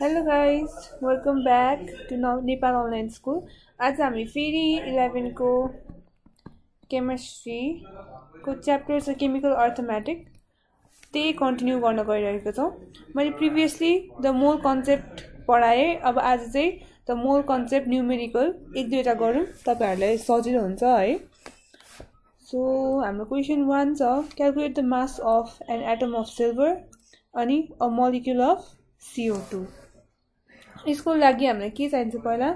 Hello guys welcome back to न Nepal online school आज हामी फेरि इलेभेनको केमेस्ट्रीको च्याप्टर छ केमिकल अर्थमेटिक त्यही कन्टिन्यू गर्न गइरहेको छौँ। मैले प्रिभियसली द मोल कन्सेप्ट पढाएँ। अब आज चाहिँ द मोल कन्सेप्ट न्युमेरिकल एक दुईवटा गरौँ। तपाईँहरूलाई सजिलो हुन्छ है। सो हाम्रो क्वेसन वान छ calculate the mass of an atom of silver अनि a molecule of C O two यसको लागि हामीलाई के चाहिन्छ पहिला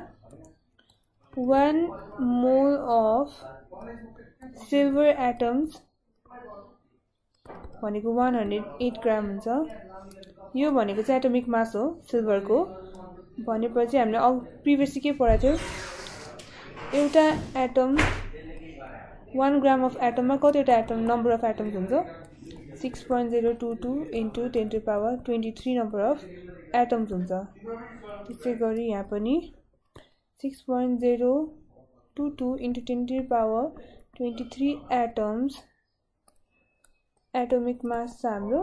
one mole of silver atoms भनेको वान हन्ड्रेड एट ग्राम हुन्छ। यो भनेको चाहिँ एटोमिक मास हो सिल्भरको भनेपछि हामीले अब प्रिभियसली के पढाएको थियो? एउटा एटम वान ग्राम अफ एटममा कतिवटा एटम नम्बर अफ एटम्स हुन्छ? Six point zero two two into ten to power twenty three number of atoms हुन्छ। त्यसै गरी यहाँ पनि six point zero two two into twenty power twenty three atoms. Atomic mass छ हाम्रो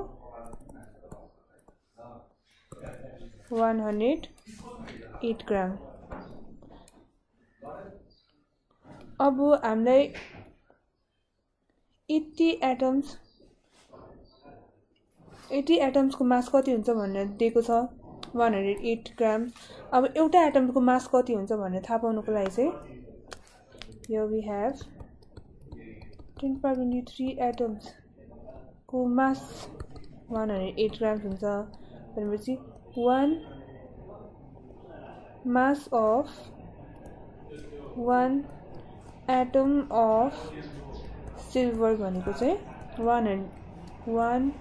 one hundred eight gram. अब हामीलाई eighty atoms eighty एटम्सको मास कति हुन्छ भनेर दिएको छ? One hundred eight gram. अब एउटा एटमको मास कति हुन्छ भनेर थाहा पाउनुको लागि चाहिँ यो we have twenty five twenty three एटम्सको mass one hundred eight grams हुन्छ। भनेपछि one mass of one atom of silver भनेको चाहिँ one hundred one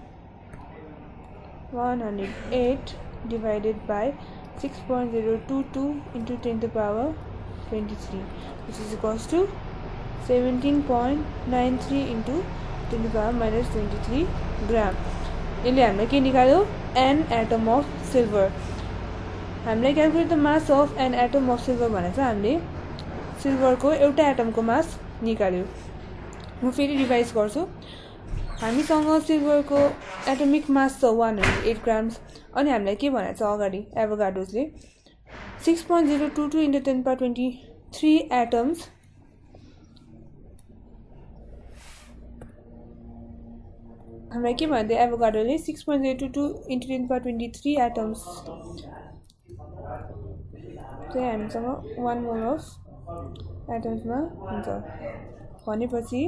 one hundred eight divided by 6.022 into 10 to the power 23 which is equals to 17.93 into 10 to the power minus 23 gram यसले हामीलाई के निकाल्यो an atom of silver हामीलाई calculate the mass of an atom of silver भनेर चाहिँ हामीले सिल्भरको एउटा एटमको मास निकाल्यो। म फेरि रिभाइज गर्छु हामीसँग सिल्भरको एटोमिक मास छ वान हन्ड्रेड एट ग्राम्स। अनि हामीलाई के भनेको छ अगाडि एभोगाडोजले? Six point zero two two into ten power twenty three atoms हामीलाई के भन्थ्यो एभोगाडोले six point zero two two into ten power twenty three atoms चाहिँ हामीसँग वान मोल अफ एटम्समा हुन्छ। भनेपछि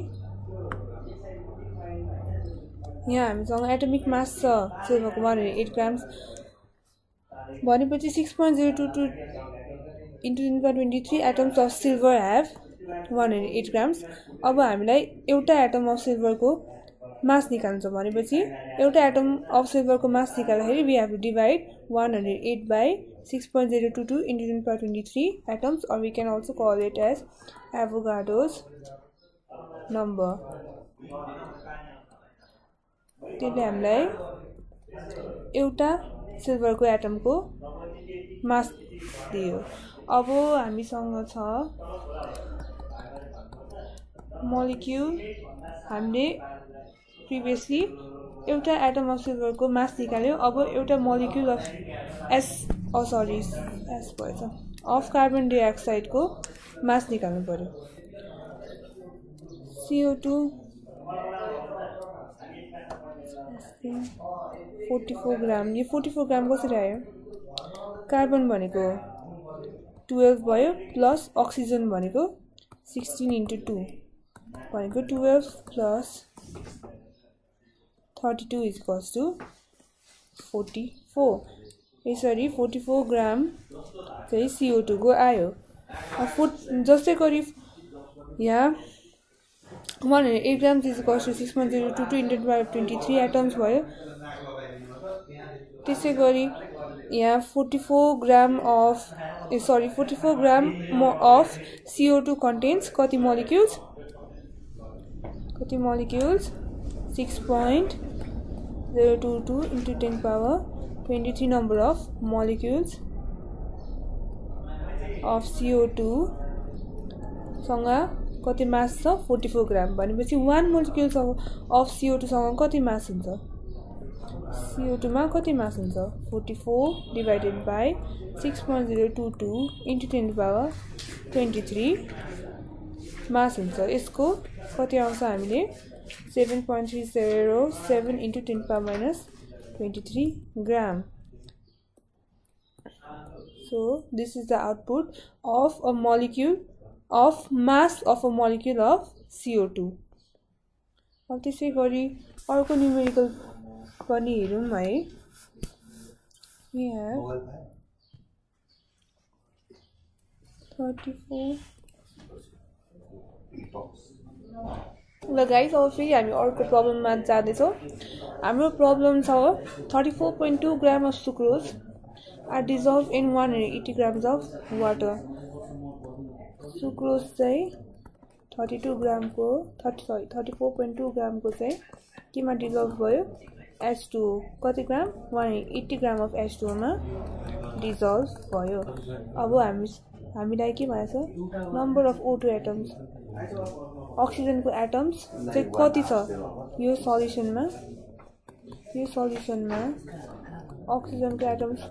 यहाँ हामीसँग एटोमिक मास छ सिल्भरको वान हन्ड्रेड एट ग्राम्स भनेपछि six point zero two two into ten power twenty three atoms of silver have one hundred eight grams अब हामीलाई एउटा एटम अफ सिल्भरको मास निकाल्नु छ भनेपछि एउटा एटम अफ सिल्भरको मास निकाल्दाखेरि we have to divide one hundred eight by six point zero two two into ten power twenty three atoms or we can also call it as Avogadro's number त्यसले हामीलाई एउटा सिल्भरको एटमको मास दियो। अब हामीसँग छ molecule. हामीले प्रिभियसली एउटा एटम अफ सिल्भरको मास निकाल्यो। अब एउटा molecule of as uh sorry as भएछ। अफ कार्बन डाइअक्साइडको मास निकाल्नु पऱ्यो C O two forty four gram. यो फोर्टी फोर ग्राम कसरी आयो? कार्बन भनेको टुवेल्भ भयो प्लस अक्सिजन भनेको सिक्सटिन इन्टु टू भनेको twelve plus thirty two equals to forty four. यसरी फोर्टी फोर ग्राम चाहिँ सिओ टूको आयो। फोर्ट जस्तै गरी यहाँ one hundred eight grams is cost to six point zero two two इन्टेड by twenty three atoms भयो त्यसै गरी यहाँ forty four gram of a sorry forty four gram of C O two contains कति मोलिक्युल्स कति molecules six point zero two two into ten power twenty three number of molecules of C O टूसँग कति mass छ? Forty four gram भनेपछि one molecules of C O टूसँग कति mass हुन्छ? C O टूमा कति mass हुन्छ? Forty four divided by six point zero two two into ten power twenty three mass हुन्छ। यसको कति आउँछ हामीले? Seven point three zero seven into ten power minus twenty three gram so this is the output of a molecule of mass of a molecule of CO2 अब त्यसै गरी अर्को numerical पनि हेरौँ है। यहाँ थर्टी फोर ल गाइस अब फेरि हामी अर्को प्रब्लममा जाँदैछौँ। हाम्रो प्रब्लम छ thirty four point two gram of sucrose are dissolve in one hundred eighty grams of water sucrose चाहिँ thirty two ग्रामको thirty sorry thirty four point two ग्रामको चाहिँ केमा डिजल्भ भयो एच टू कति ग्राम? One eighty gram of H टूमा dissolve भयो। अब हामी हामीलाई के भनेको छ नम्बर अफ ओटो एटम्स अक्सिजनको एटम्स चाहिँ कति छ? यो सल्युसनमा यो सल्युसनमा अक्सिजनको एटम्स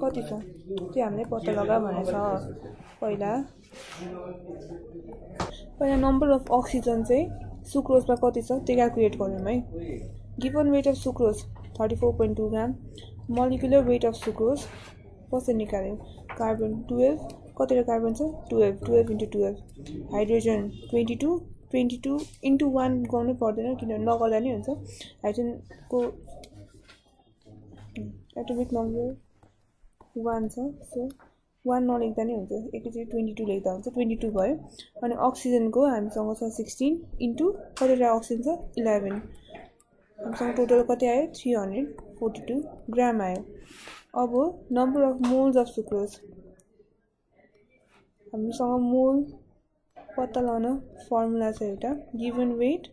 कति छ? त्यो हामीले पत्ता लगा भनेको छ पहिला पहिला नम्बर अफ अक्सिजन चाहिँ सुक्रोजमा कति छ त्यो क्यालकुलेट गरौँ है given weight of sucrose thirty four point two gram molecular weight of sucrose कसरी निकाल्यो कार्बन टुवेल्भ कतिवटा कार्बन छ twelve twelve into twelve hydrogen twenty two twenty two into one गर्नै पर्दैन किनभने नगर्दा नै हुन्छ हाइड्रोजनको एटोमिक नम्बर वान छ सो वान नलेख्दा नै हुन्छ एकैचोटि ट्वेन्टी टू लेख्दा हुन्छ। ट्वेन्टी टू भयो। अनि अक्सिजनको हामीसँग छ सिक्सटिन इन्टु कतिवटा अक्सिजन छ? इलेभेन हामीसँग टोटल कति आयो? Three hundred forty two gram आयो। अब number of moles of sucrose हामीसँग मोल पत्ता लगाउन फर्मुला छ एउटा। Given weight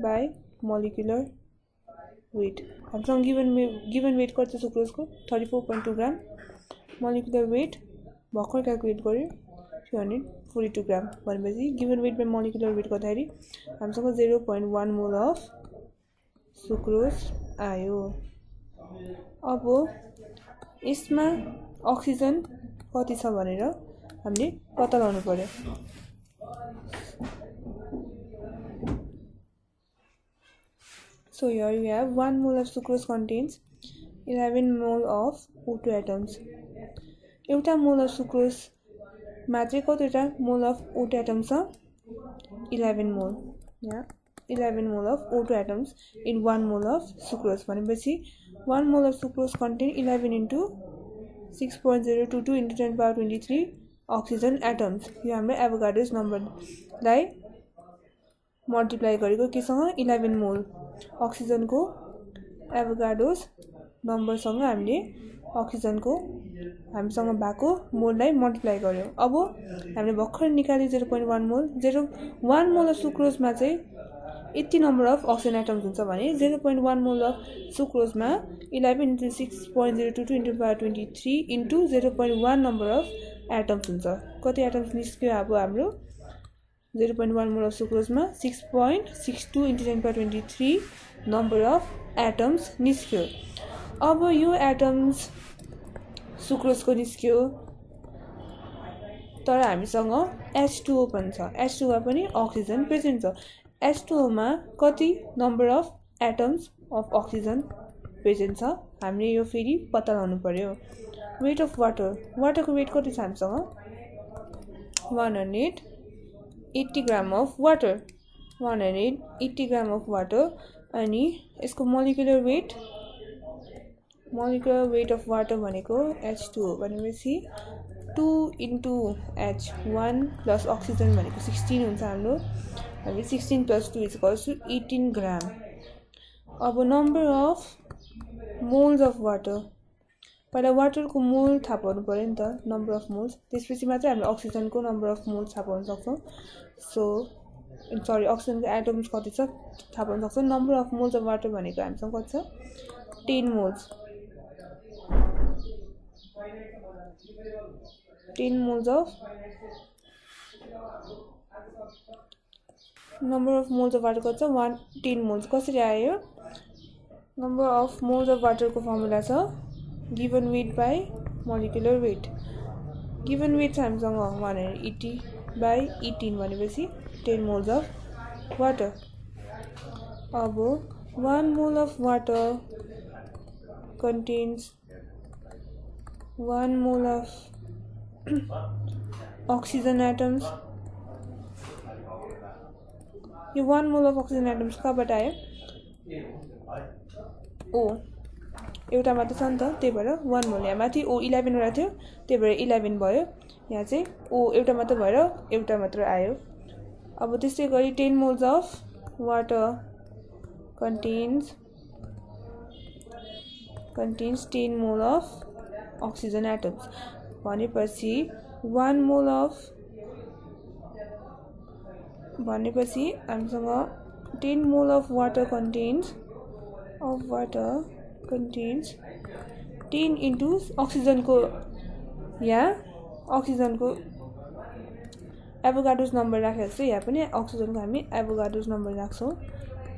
by molecular weight हामीसँग गिभन गिभन वेट कति छ सुक्रोजको thirty four point two gram molecular weight भर्खर क्यालकुलेट गऱ्यो three hundred forty two gram भनेपछि given weight by molecular weight गर्दाखेरि हामीसँग zero point one mole of sucrose आयो अब यसमा अक्सिजन कति छ भनेर हामीले पत्ता लगाउनु पऱ्यो So here we have 1 mole of sucrose contains 11 mole of O2 atoms. एउटा मोल अफ सुक्रोजमा चाहिँ कतिवटा मोल अफ ओटो एटम्स छ इलेभेन मोल यहाँ eleven mole of auto atoms in one mole of sucrose भनेपछि one mole of sucrose contain eleven into six point zero two two into ten power twenty three oxygen atoms. यो हाम्रो एभोगाडोज नम्बरलाई multiply गरेको केसँग? Eleven मोल अक्सिजनको एभोगाडोज नम्बरसँग हामीले अक्सिजनको हामीसँग भएको मोललाई मल्टिप्लाई गऱ्यौँ अब हामीले भर्खर निकाल्यो zero point one mole zero one mole of सुक्रोजमा चाहिँ यति नम्बर अफ अक्सिजन एटम्स हुन्छ भने zero point one mole of सुक्रोजमा eleven into six point zero two two into power twenty three into zero point one number of atoms हुन्छ। कति atoms निस्क्यो अब हाम्रो zero point one mole of सुक्रोजमा six point six two into ten power twenty three number of atoms निस्क्यो। अब यो atoms सुक्रोजको निस्क्यो। तर हामीसँग एच टुओ पनि छ। टुओमा पनि अक्सिजन प्रेजेन्ट छ। एच टुओमा कति number of atoms of oxygen present छ? हामीले यो फेरि पत्ता लगाउनु पऱ्यो वेट अफ वाटर वाटरको वेट कति छ हामीसँग? One hundred eighty gram of water one hundred eighty gram of water अनि यसको molecular weight molecular weight of water भनेको एच टू हो भनेपछि two into H one plus oxygen भनेको सिक्सटिन हुन्छ हाम्रो हामी सिक्सटिन प्लस टू इज गर्छु एटिन ग्राम अब number of moles of water पहिला वाटरको मोल थाहा पाउनु पऱ्यो नि त नम्बर अफ मोल्स त्यसपछि मात्रै हामीले अक्सिजनको नम्बर अफ मोल्स थाहा पाउन सक्छौँ. सो सरी अक्सिजनको एटम्स कति छ थाहा पाउन सक्छौँ. Number of moles of water भनेको हामीसँग कति छ? Ten moles 10 moles of number of moles of water कति छ वान टेन मोल्स कसरी आयो नम्बर अफ मोल्स अफ वाटरको फर्मुला छ given weight by molecular weight given weight छ हामीसँग one hundred eighty by eighteen भनेपछि टेन मोल्स अफ वाटर अब one mole of water contains one mole of oxygen atoms यो one mole of oxygen atoms कहाँबाट आयो ओ एउटा मात्र छ नि त त्यही भएर वान मोल यहाँ माथि ओ इलेभेनवटा थियो त्यही भएर इलेभेन भयो। यहाँ चाहिँ ओ एउटा मात्र भएर एउटा मात्र आयो। अब त्यस्तै गरी ten moles of water contains contains ten mole of oxygen atoms भनेपछि वान मोल अफ भनेपछि हामीसँग ten mole of water contains of water contains ten into अक्सिजनको यहाँ अक्सिजनको एभोगाडोज नम्बर राखेको छ। यहाँ पनि अक्सिजनको हामी एभोगाडोज नम्बर राख्छौँ।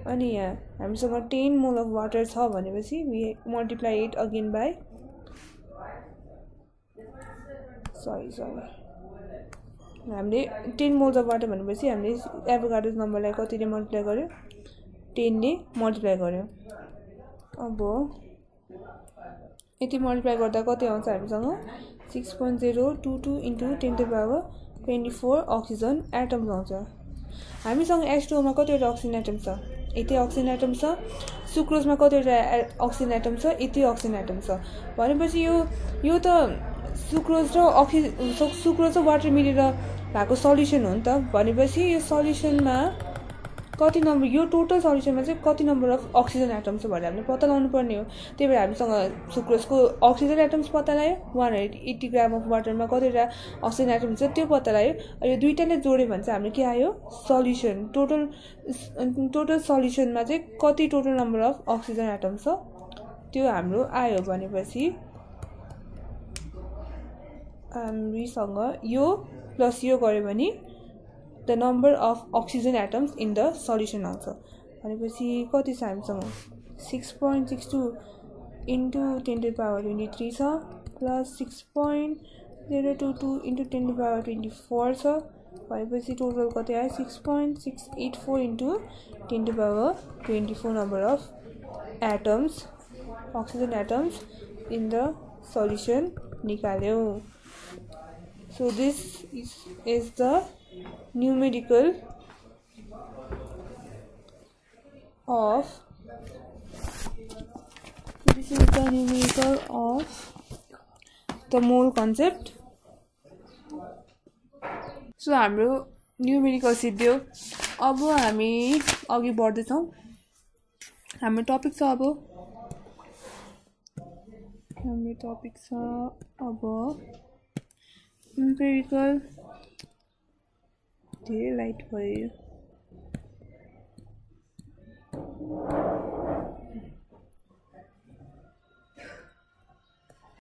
अनि यहाँ हामीसँग टेन मोल अफ वाटर छ भनेपछि we multiply it again by sorry sorry हामीले टेन मोल्स अफ वाटर भनेपछि हामीले एभोगाडोज नम्बरलाई कतिले मल्टिप्लाई गर्यो? टेनले मल्टिप्लाई गर्यो। अब यति मल्टिप्लाई गर्दा कति आउँछ हामीसँग? Six point zero two two into ten to power twenty four oxygen atoms आउँछ। हामीसँग एच टूमा कतिवटा अक्सिजन एटम छ? यति अक्सिजन एटम छ। सुक्रोजमा कतिवटा अक्सिजन एटम छ? यति अक्सिजन एटम छ। भनेपछि यो यो त सुक्रोज र अक्सि सुक्रोज र वाटर मिलेर भएको सल्युसन हो नि त। भनेपछि यो सल्युसनमा कति नम्बर यो टोटल सल्युसनमा चाहिँ कति नम्बर अफ अक्सिजन एटम्स छ भनेर हामीले पत्ता लगाउनु पर्ने हो। त्यही भएर हामीसँग सुक्रोजको अक्सिजन एटम्स पत्ता लगायो one hundred eighty gram of वाटरमा कतिवटा अक्सिजन एटम्स छ त्यो पत्ता लगायो। यो दुइटाले जोड्यो भने चाहिँ हाम्रो के आयो? सल्युसन। टोटल टोटल सल्युसनमा चाहिँ कति total number of oxygen atoms छ? त्यो हाम्रो आयो भनेपछि हामीसँग यो प्लस यो गऱ्यो भने the number of oxygen atoms in the solution आउँछ। भनेपछि कति छ हामीसँग? Six point six two into ten to power twenty three छ plus six point zero two two into ten to power twenty four छ भनेपछि टोटल कति आयो? Six point six eight four into ten to power twenty four number of atoms oxygen atoms in the solution निकाल्यौँ। so this is, is the numerical of this is the numerical of the mole concept so हाम्रो numerical सिद्धियो अब हामी अघि बढ्दैछौँ हाम्रो topic छ अब हाम्रो topic छ अब empirical daylight for you